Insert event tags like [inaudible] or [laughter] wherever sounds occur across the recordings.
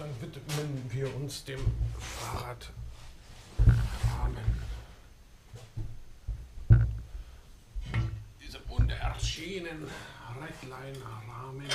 dann widmen wir uns dem Fahrradrahmen. Diesem unerschienen Redline-Rahmen.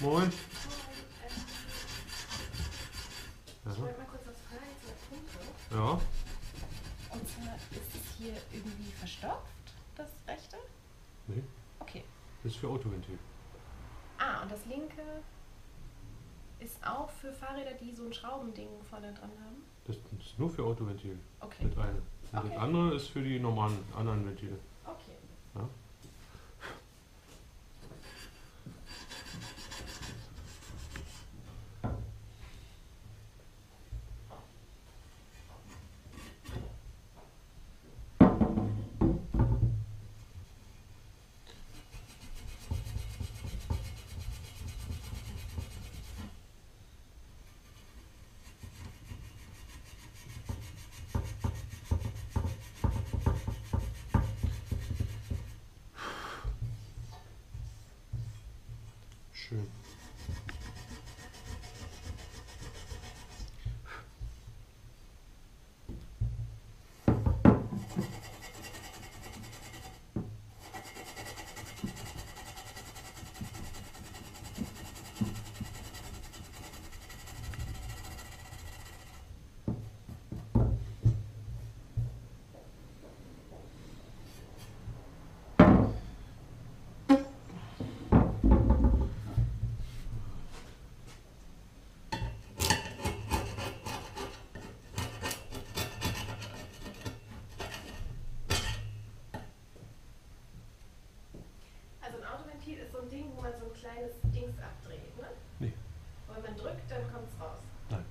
Moin. Ich wollte mal kurz was fragen zu der Pumpe. Ja. Und zwar ist es hier irgendwie verstopft, das rechte? Nee, Okay. das ist für Autoventil. Ah, und das linke ist auch für Fahrräder, die so ein Schraubending vorne dran haben? Das ist nur für Autoventil. Okay. Das eine. Und Okay. das andere ist für die normalen anderen Ventile. Okay. Ja. Schön. Also ein Autoventil ist so ein Ding, wo man so ein kleines Dings abdreht, ne? Nee. Und wenn man drückt, dann kommt es raus. Nein.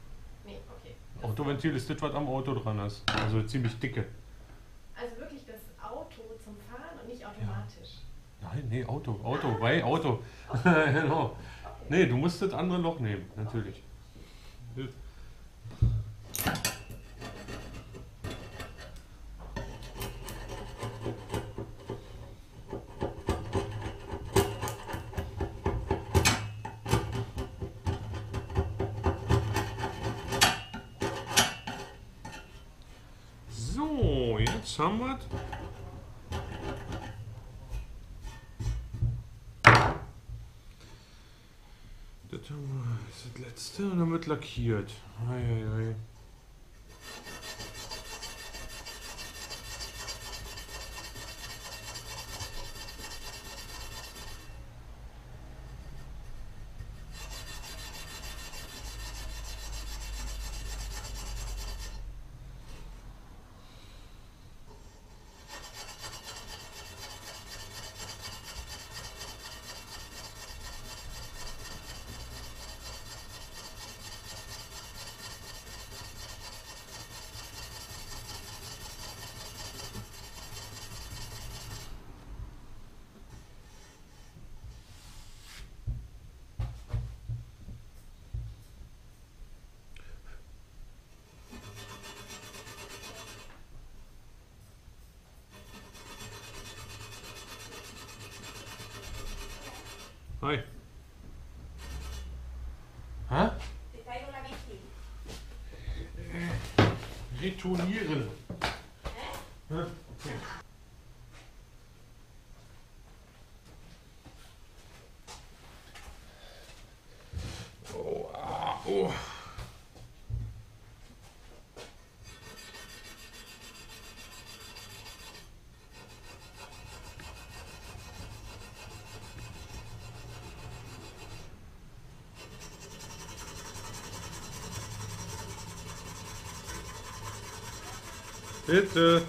Nee, okay. Autoventil ist das, was am Auto dran ist. Also ziemlich dicke. Also wirklich das Auto zum Fahren und nicht automatisch. Nein, nee, Auto. Auto, weil Auto. [laughs] genau. Okay. Nee, du musst das andere Loch nehmen, natürlich. So, jetzt haben wir Das haben wir, das ist das letzte und dann wird lackiert. Eieiei. Hi. Retournieren. Hä? Okay. Oh, ah, oh. Bitte.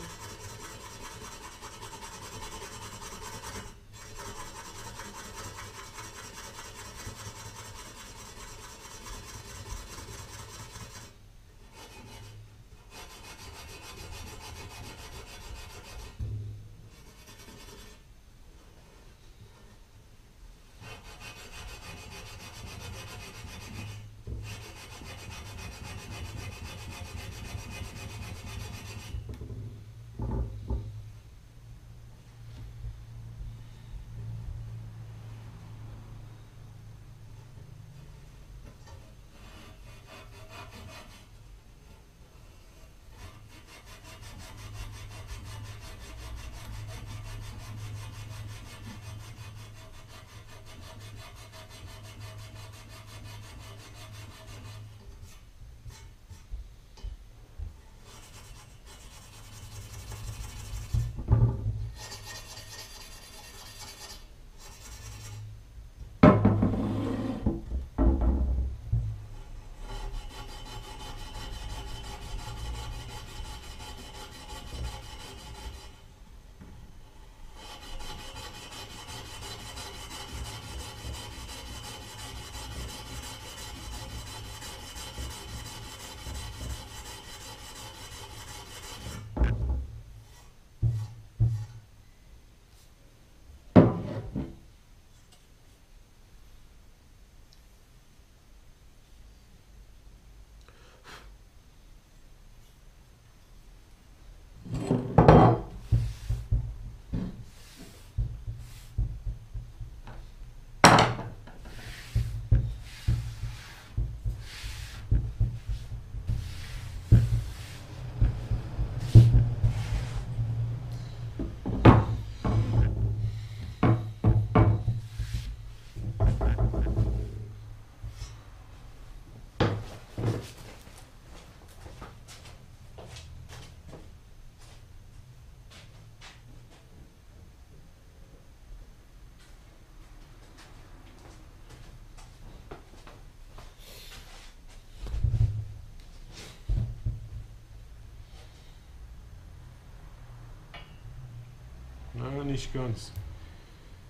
Ja nicht ganz.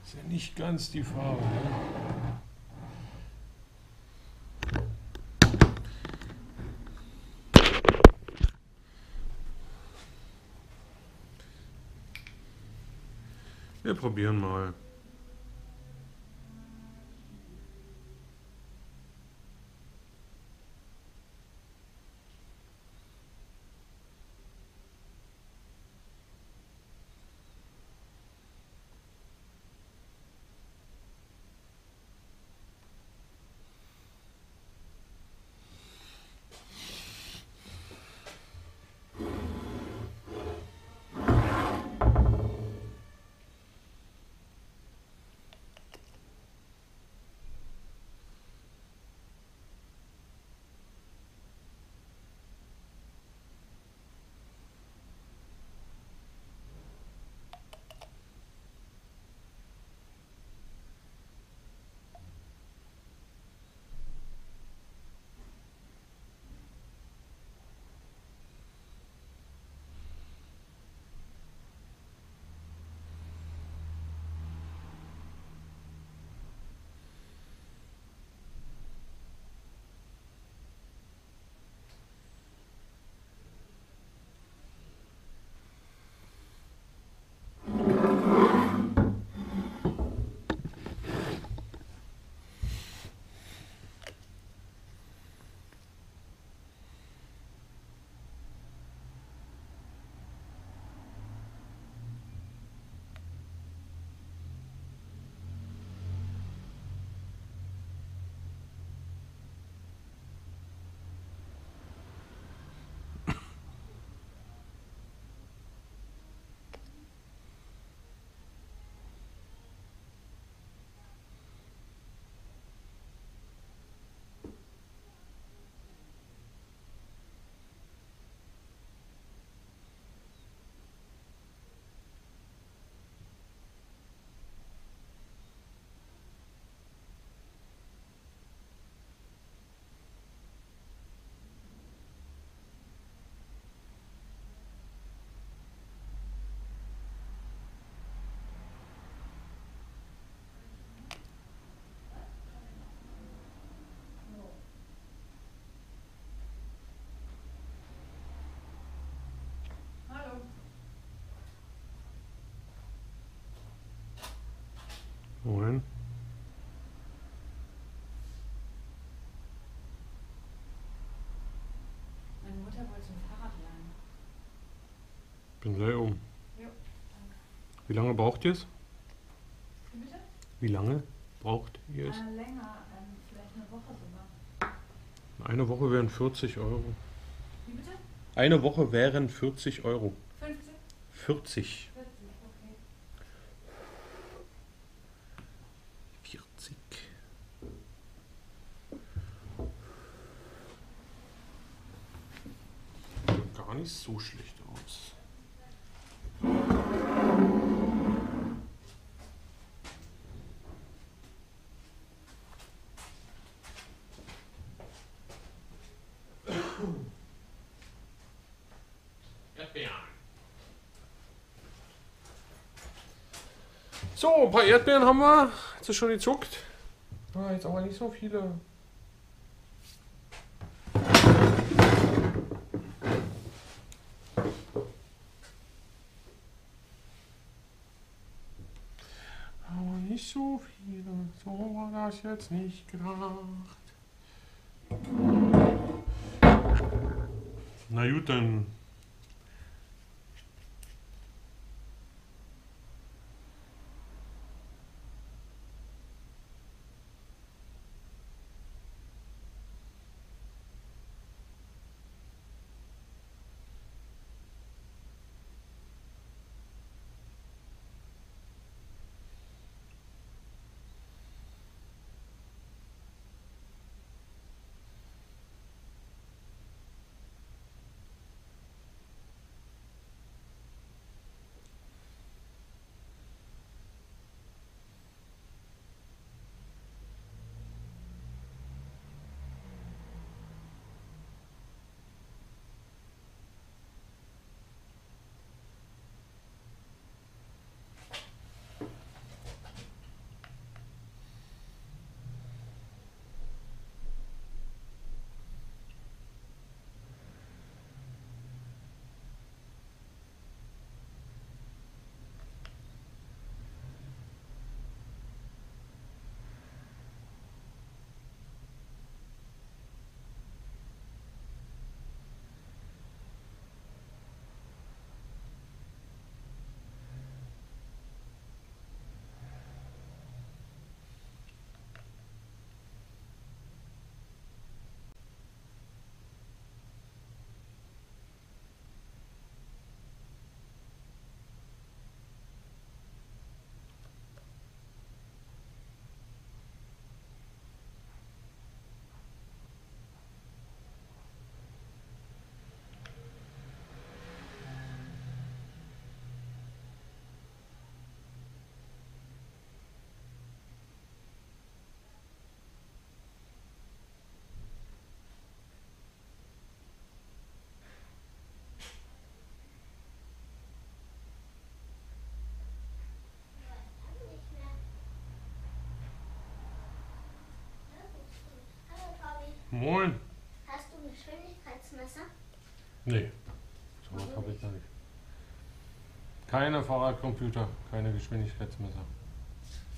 Ist ja nicht ganz die Farbe. Ne? Wir probieren mal. Moin. Meine Mutter wollte ein Fahrrad leihen. Bin gleich um. Jo, danke. Wie lange braucht ihr es? Wie bitte? Wie lange braucht ihr es? Äh, länger, ähm, vielleicht eine Woche sogar. Eine Woche wären 40 Euro. Wie bitte? Eine Woche wären 40 Euro. 50? 40. 40, okay. 40. Gar nicht so schlecht aus. Erdbeeren. So, ein paar Erdbeeren haben wir. Hast du schon gezuckt? Ah, jetzt aber nicht so viele. Aber nicht so viele. So war das jetzt nicht gedacht. Na gut, dann Moin. Hast du ein Geschwindigkeitsmesser? Nee, so was habe ich noch nicht. Keine Fahrradcomputer, keine Geschwindigkeitsmesser.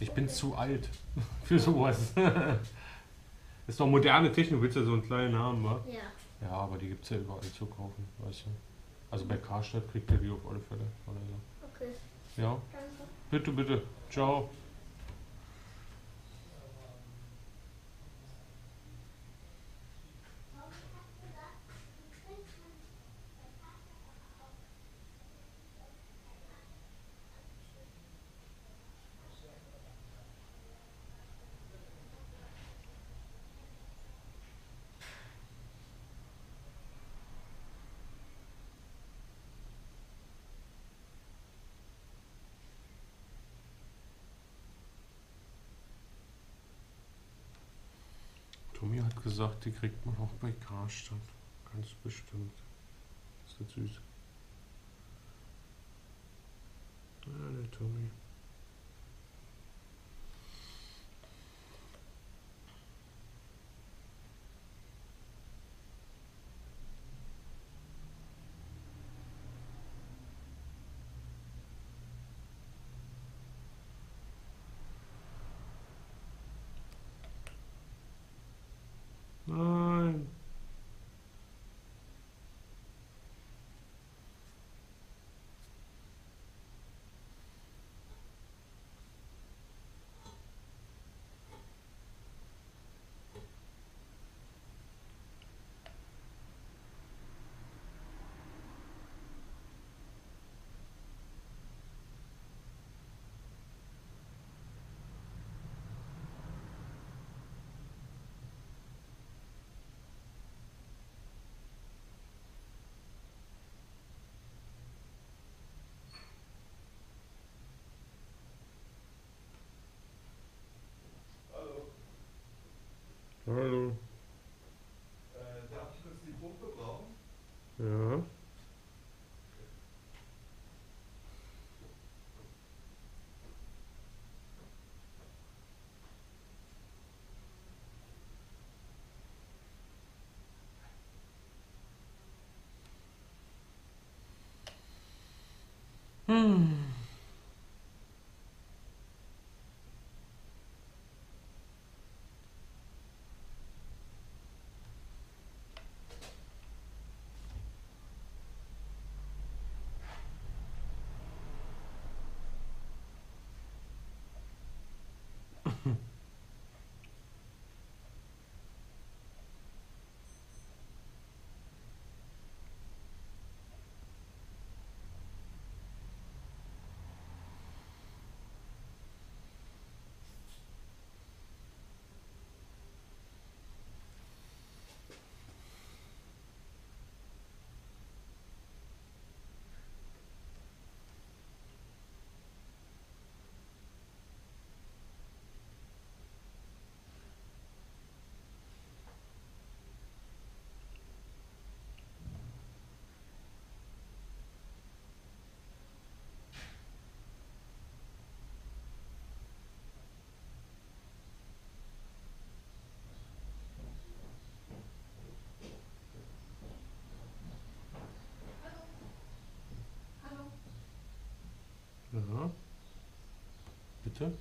Ich bin zu alt [laughs] für sowas. [laughs] Ist doch moderne Technik, willst du so einen kleinen haben, wa? Ja. Ja, aber die gibt es ja überall zu kaufen, weißt du. Also bei Karstadt kriegt ihr die auf alle Fälle oder so. Okay, Ja, danke. bitte, bitte. Ciao. Tommy hat gesagt, die kriegt man auch bei Karstadt. Ganz bestimmt. Ist das süß. Ja, der Tommy. Hmm. Bitte?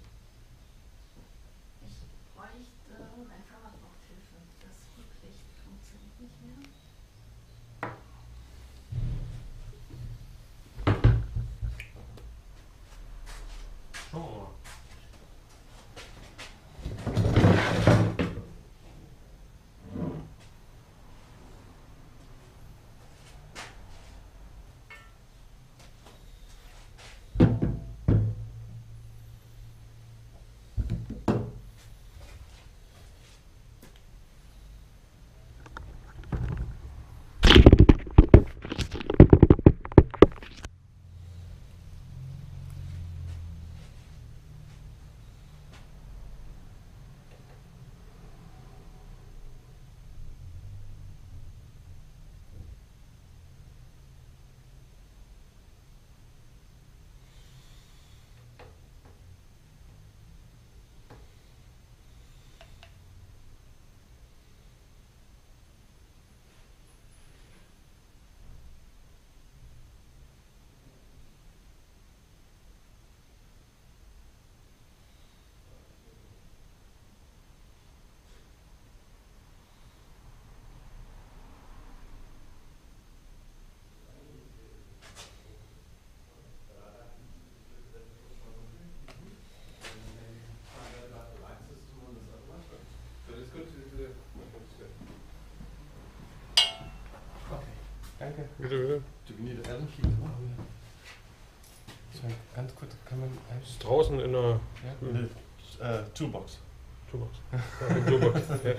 Danke. Bitte, bitte. Do we need Allen key? So, ganz kurz, kann man Ist draußen in der Ja? Uh, toolbox. Toolbox. Ja, in Toolbox. [laughs] Ja.